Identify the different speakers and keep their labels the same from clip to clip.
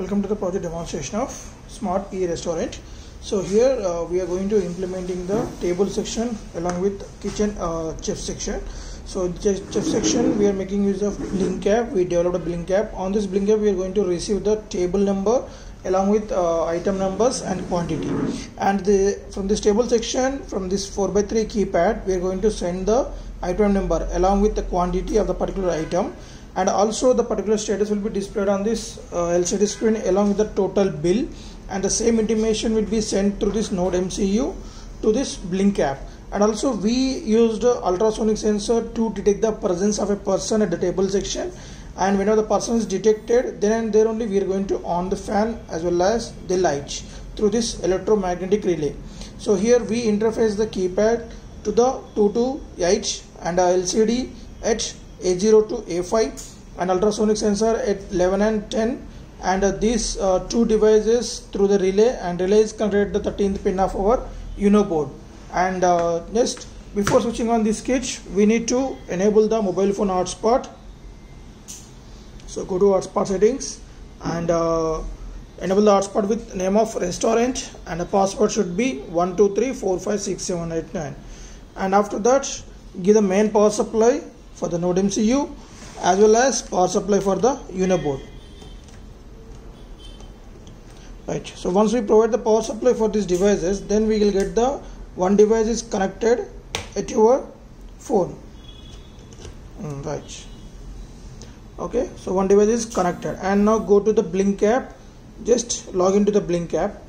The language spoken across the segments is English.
Speaker 1: welcome to the project demonstration of smart e-restaurant so here uh, we are going to implementing the table section along with kitchen uh, chef section. So chef section we are making use of Blynk app. We developed a Blynk app. On this Blynk app we are going to receive the table number along with uh, item numbers and quantity. And the from this table section from this 4 by 3 keypad we are going to send the item number along with the quantity of the particular item. And also the particular status will be displayed on this uh, LCD screen along with the total bill. And the same intimation will be sent through this node MCU to this Blynk app. And also we used ultrasonic sensor to detect the presence of a person at the table section and whenever the person is detected then and there only we are going to on the fan as well as the lights through this electromagnetic relay. So here we interface the keypad to the 2 to 8 and a LCD at A0 to A5 and ultrasonic sensor at 11 and 10 and uh, these uh, two devices through the relay and relay is connected to the 13th pin of our Uno board. And uh, just before switching on this switch we need to enable the mobile phone hotspot so go to hotspot settings and uh, enable the hotspot with name of restaurant and the password should be 123456789 and after that give the main power supply for the node MCU as well as power supply for the Uno board right. So once we provide the power supply for these devices then we will get the one device is connected at your phone. Mm, right okay so one device is connected. And now go to the Blynk app. Just log into the Blynk app.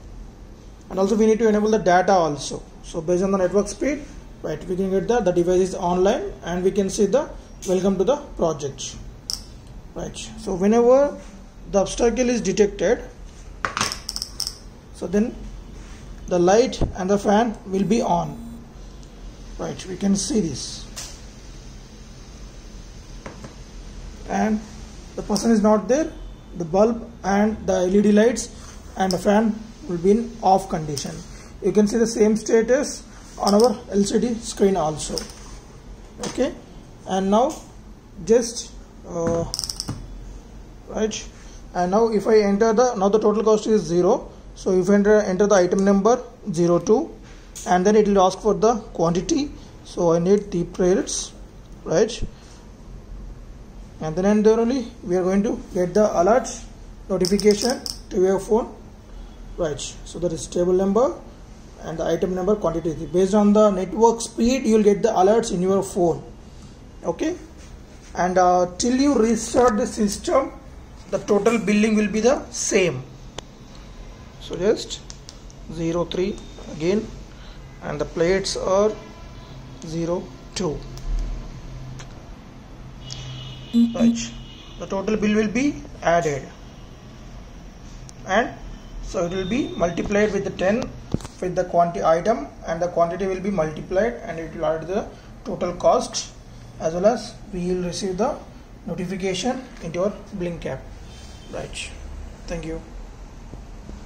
Speaker 1: And also we need to enable the data also. So based on the network speed right we can get the the device is online and we can see the welcome to the project. Right so whenever the obstacle is detected so then the light and the fan will be on. Right we can see this and the person is not there the bulb and the LED lights and the fan will be in off condition. You can see the same status on our LCD screen also. Okay? And now just uh, right. And now if I enter the now the total cost is 0 so if I enter, enter the item number 02 and then it will ask for the quantity. So I need the rates right and then and there only we are going to get the alert notification to your phone. Right. So that is table number and the item number quantity. Based on the network speed you will get the alerts in your phone. Okay? And uh, till you restart the system the total billing will be the same. So just 03 again. And the plates are 02 right. The total bill will be added. And so it will be multiplied with the 10 with the quantity item and the quantity will be multiplied and it will add the total cost as well as we will receive the notification into your Blynk app. Right. Thank you